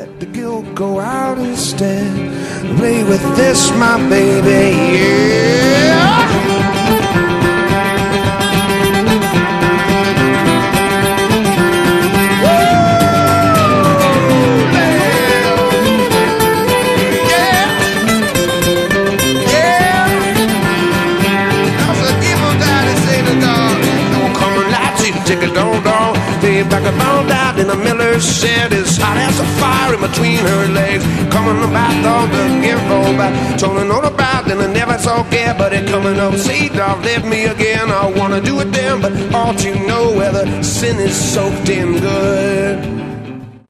Let the guilt go out instead. Play with this, my baby, yeah. Don't, don't stay back about out in the miller's shed. It's as a fire in between her legs. Coming about all the info back. Told her all about and I never saw care, but it coming up. See, dog, left me again. I wanna do it then, but ought you know whether sin is soaked in good.